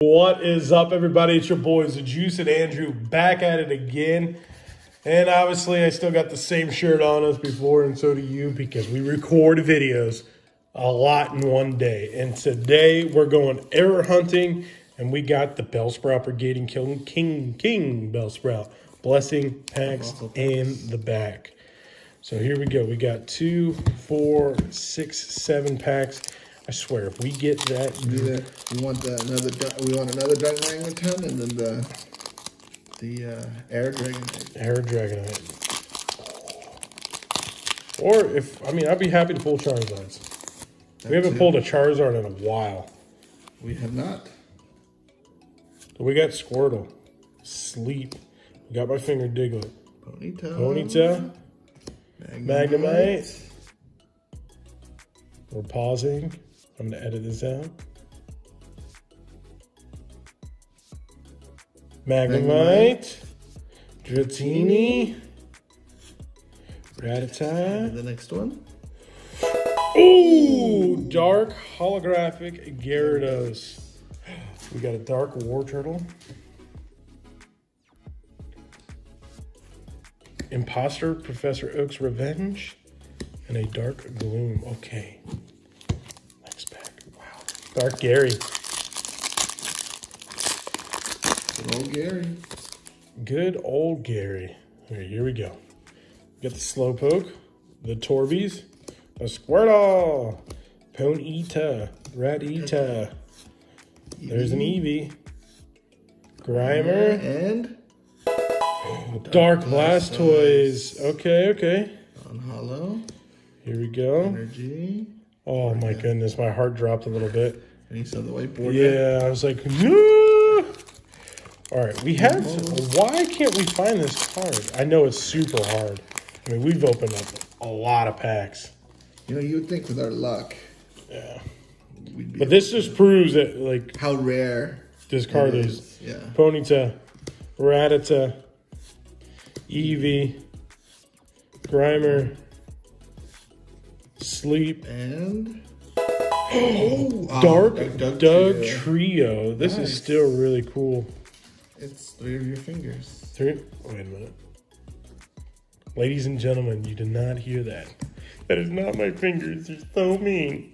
What is up, everybody? It's your boys, the Juice and Andrew, back at it again. And obviously, I still got the same shirt on as before, and so do you, because we record videos a lot in one day. And today, we're going error hunting, and we got the Bellsprout Brigading King, King, King Bellsprout. Blessing packs in the back. So here we go. We got two, four, six, seven packs. I swear, if we get that, Do that. We want the, another. We want another Dark Magneton and then the the uh, Air Dragonite. Air Dragonite. Or if, I mean, I'd be happy to pull Charizards. We haven't pulled a Charizard in a while. We have not. We got Squirtle, Sleep. We got my finger Diglett, Ponyta. Ponyta, Magnemite. We're pausing. I'm going to edit this out. Magnemite, Dratini, Rattata. The next one. Ooh, dark holographic Gyarados. We got a dark Wartortle. Imposter Professor Oak's Revenge. And a Dark Gloom. Okay. Next pack. Wow. Dark Gary. Good old Gary. Good old Gary. Okay, here we go. Got the Slowpoke, the Torbies, a Squirtle, Ponyta, Rattata. There's an Eevee. Grimer, And Dark Blastoise. Okay, okay. on Hollow. Here we go. Energy. Oh my goodness, my heart dropped a little bit. And you saw the whiteboard. Yeah, I was like, no. All right, we have. Why can't we find this card? I know it's super hard. I mean, we've opened up a lot of packs. You know, you would think with our luck, Yeah, we'd be. but this just proves that like how rare this card is. is. Yeah. Ponyta, Rattata, Eevee, Grimer, Sleep, And. oh, ah, Dark Doug Doug, Trio. Trio. This is still really cool. It's three of your fingers. Three. Wait a minute. Ladies and gentlemen, you did not hear that. That is not my fingers. You're so mean.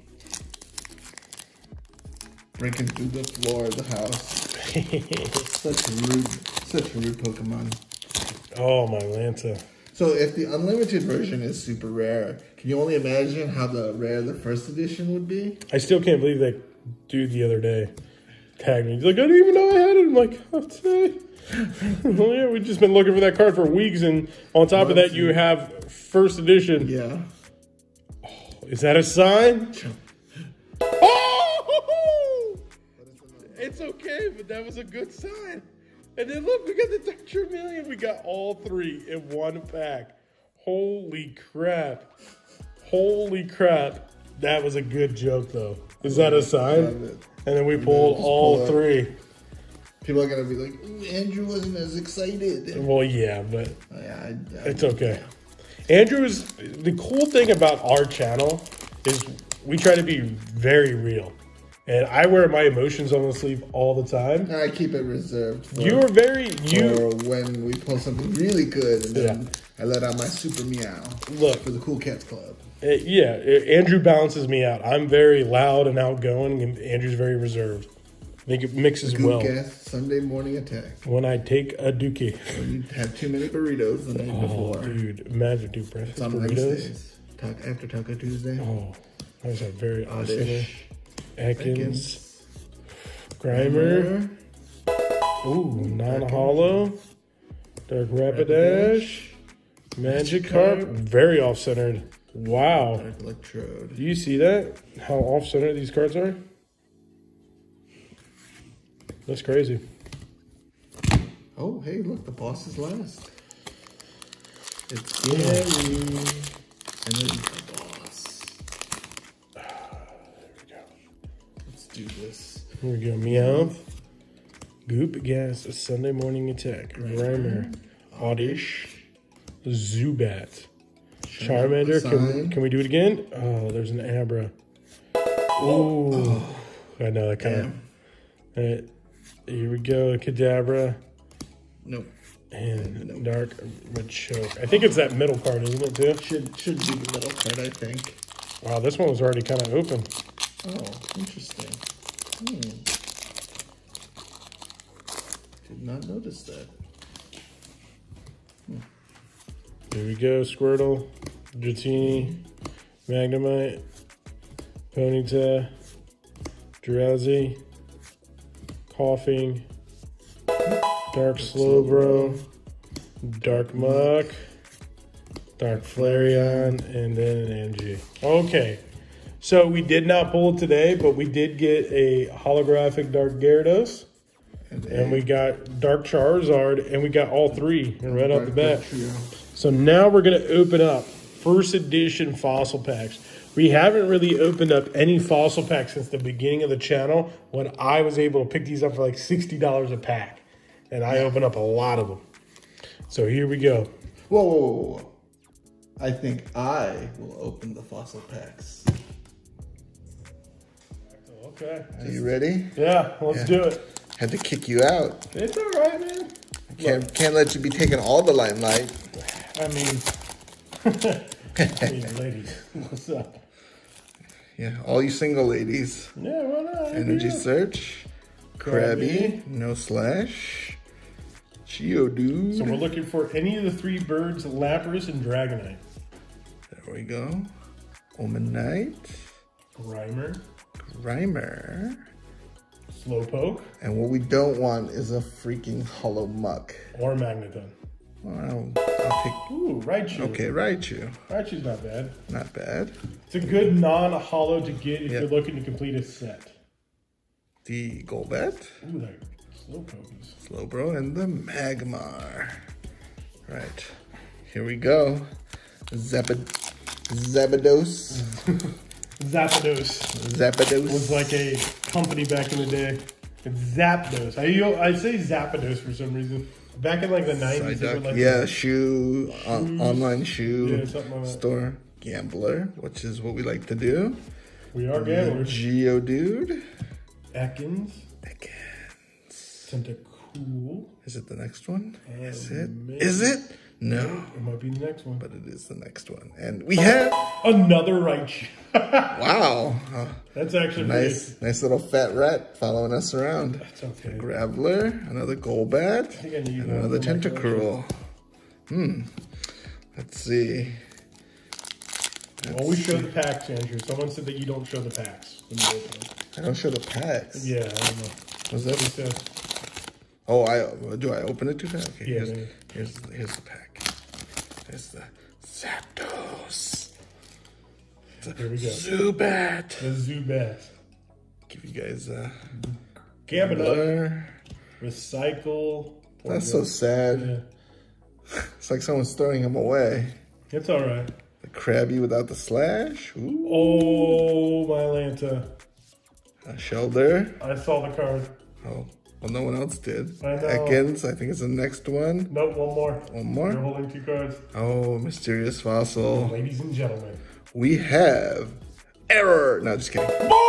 Breaking through the floor of the house. Such rude, such a rude Pokemon. oh, my Lanta. So if the unlimited version is super rare, can you only imagine how the rare the first edition would be? I still can't believe that dude the other day tagged me. He's like, I didn't even know I had it. I'm like, oh, today. well, yeah, we've just been looking for that card for weeks. And on top of that, you have first edition. Yeah. Is that a sign? Oh! It's okay, but that was a good sign. And then look, we got the Dark Charmeleon. We got all three in one pack. Holy crap. Holy crap. That was a good joke, though. Is that a sign? And then we pulled all pull three. People are gonna be like, Andrew wasn't as excited. Well, yeah, but Yeah, I, I, It's okay. Andrew's the cool thing about our channel is we try to be very real. And I wear my emotions on the sleeve all the time. I keep it reserved. For, You are very you for when we pull something really good, and then Yeah. I let out my super meow look, for the Cool Cats Club. uh, yeah, uh, Andrew balances me out. I'm very loud and outgoing and Andrew's very reserved. I think it mixes well. Cats Sunday morning attack. When I take a dookie. When you have too many burritos the night Oh, before. dude, imagine dude breakfast burritos. Wednesdays. Talk after Taco Tuesday. Oh, those are very awesome. Ekans, Grimer. Ooh, non hollow. Dark Rapidash. Magikarp. Very off centered. Wow. Dark Electrode. Do you see that? How off centered these cards are? That's crazy. Oh, hey, look, the boss is last. It's Gary. And then Here we go. Meowth. Goop Gas. Sunday morning attack. Grimer. Oddish. Zubat. Charmander. Can, can we do it again? Oh, there's an Abra. Ooh. I know that kind of. Uh, here we go, Kadabra Nope. and Dark Machoke. I think it's that middle part, isn't it, too? Should should be the middle part, I think. Wow, this one was already kind of open. Oh, interesting. Hmm. Did not notice that. Here we go, Squirtle, Dratini, Magnemite, Ponyta, Drowzee, Koffing, Dark Slowbro, Dark Muk, Dark Flareon, and then an Angie. Okay, so we did not pull it today, but we did get a holographic Dark Gyarados, And, and we got Dark Charizard, and we got all three right off the bat. So now we're going to open up first edition fossil packs. We haven't really opened up any fossil packs since the beginning of the channel when I was able to pick these up for like $60 a pack. And I opened up a lot of them. So here we go. Whoa, whoa, whoa, whoa. I think I will open the fossil packs. Okay. Are you ready? Yeah, let's Yeah. do it. Had to kick you out. It's all right, man. Can't can't let you be taking all the limelight. I mean, ladies, what's up? Yeah, all you single ladies. Yeah, why not? Energy Yeah. search. Krabby. Krabby. No slash. Geodude. So we're looking for any of the three birds, Lapras and Dragonite. there we go. Omanyte. Grimer, Grimer. Slowpoke, And what we don't want is a freaking hollow Muk. or Magneton. Well, I'll take. Ooh, Raichu. Okay, Raichu. Raichu's not bad. Not bad. It's a good non-hollow to get if Yeah. you're looking to complete a set. The Golbat. Ooh, that Slowpoke. Slowbro and the Magmar. Right. Here we go. Zapad Zabados. Zapdos was like a company back in the day. Zapdos. I, I say Zapdos for some reason. Back in like the 90s, they were Psyduck. like... yeah, shoe, on, online shoe Yeah, like store. Gambler, which is what we like to do. We are gamblers. Geodude. Ekans, Again. Tentacool. Is it the next one? Oh, is it? Is it? No, It might be the next one. but it is the next one. And we have, Another Raichu. wow, That's actually nice, nice little fat rat following us around. It's okay. Graveler, another Golbat, I need and another Tentacruel. Hmm. Let's see. Always show the packs, Andrew. Someone said that you don't show the packs. when you open them. I don't show the packs. Yeah, I don't know. Was that? Oh, I do. I open it too fast. Okay, Yeah, here's, here's here's the pack. There's the Zapdos. Here we go. Zubat. The Zubat. Give you guys a Gambit blur. Recycle. That's so sad. Yeah. It's like someone's throwing him away. It's all right. The Krabby without the slash. Ooh. Oh, my Lanta. A Shellder. I saw the card. Oh, well, no one else did. I know. Ekans, I think it's the next one. Nope, one more. One more? You're holding two cards. Oh, mysterious fossil. Ladies and gentlemen. We have error. No, just kidding. Oh!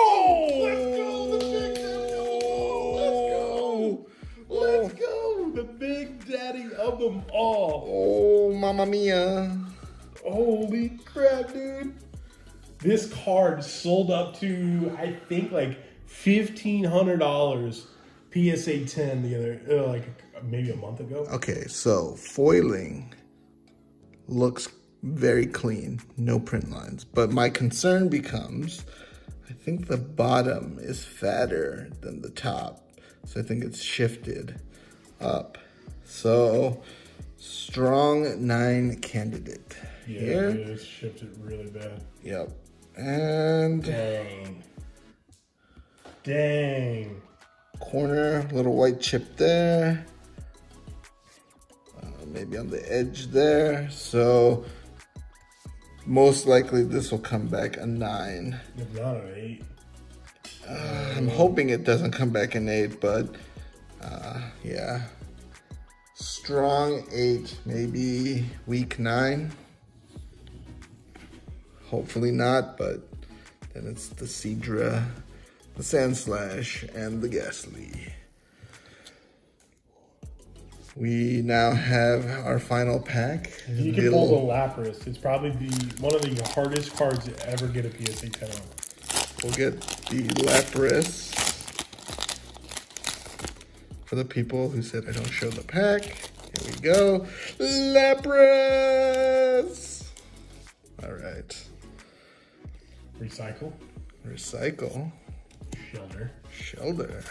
Let's go! The big daddy of them all. Oh, mamma mia. Holy crap, dude. This card sold up to, I think, like $1,500 PSA 10 the other, uh, like maybe a month ago. Okay, so foiling looks very clean, no print lines. But my concern becomes, I think the bottom is fatter than the top. So I think it's shifted up. So strong nine candidate Yeah, here. it is shifted really bad. Yep. And Dang. Dang. Corner, little white chip there. Uh, maybe on the edge there. So most likely this will come back a nine. If not an eight. I'm hoping it doesn't come back an eight, but uh, yeah. Strong eight, maybe week nine. Hopefully not, but then it's the Seadra, the Sandslash, and the Gastly. We now have our final pack. You can pull the Lapras, it's probably the one of the hardest cards to ever get a PSA 10 on. We'll get the Lapras for the people who said I don't show the pack. Here we go. Lapras! All right. Recycle. Recycle. Shellder. Shellder.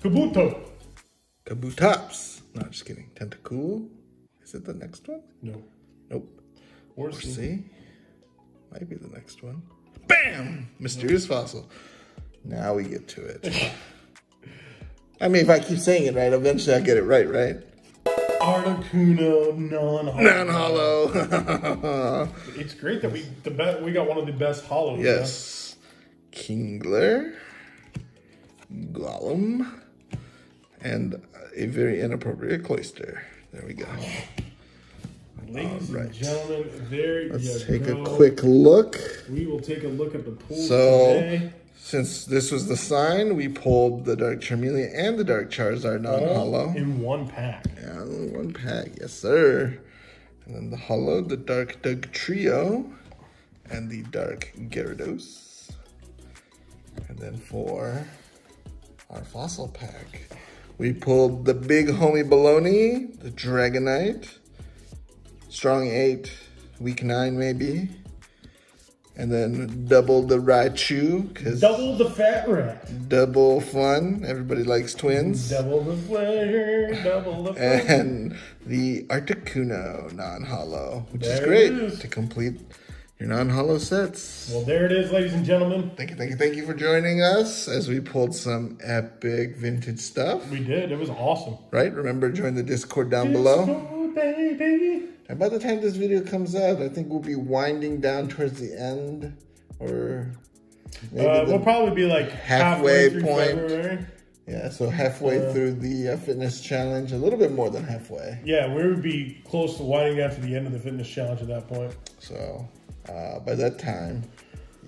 Kabuto. Kabutops. No, just kidding. Tentacool. Is it the next one? No. Nope. Or See? Might be the next one. Bam! Mysterious fossil. Now we get to it. I mean, if I keep saying it right, eventually I'll get it right, right? Articuno non-hollow. Non-hollow. it's great that we the be- we got one of the best hollows. yes. Kingler. Golem. And a very inappropriate Cloyster. There we go. Ladies All right. and gentlemen, there Let's you take go. a quick look. We will take a look at the pool So, today. Since this was the sign, we pulled the Dark Charmeleon and the Dark Charizard All non-hollow. in one pack. Yeah, one pack, yes sir. And then the hollow, the Dark Dugtrio, and the Dark Gyarados. And then for our fossil pack, we pulled the Big Homie Baloney, the Dragonite, Strong 8, Weak 9 maybe. And then double the Raichu, because Double the fat rat. double fun. Everybody likes twins. Double the pleasure. Double the fun. and the Articuno non-hollow, which is great is. to complete your non-hollow sets. Well, there it is, ladies and gentlemen. Thank you, thank you, thank you for joining us as we pulled some epic vintage stuff. We did. It was awesome. Right? Remember, join the Discord down below. Disco, baby. And by the time this video comes out, I think we'll be winding down towards the end, or Uh, we'll probably be like halfway halfway, point. February. yeah, so halfway Uh, through the uh, fitness challenge, a little bit more than halfway. Yeah, we would be close to winding down to the end of the fitness challenge at that point. So uh, by that time,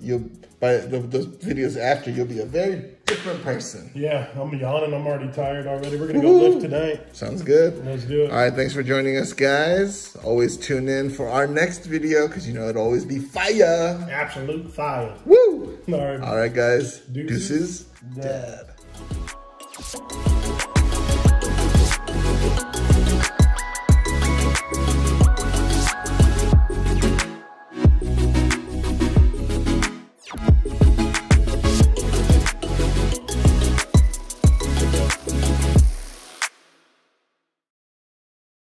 you'll by the, those videos after, you'll be a very different person. Yeah, I'm yawning. I'm already tired already. We're gonna go lift tonight. Sounds good. Let's do it. All right, thanks for joining us, guys. Always tune in for our next video because you know it'll always be fire. Absolute fire. Woo! All right. All right, guys. Deuces. Deuces. Dad. Dad.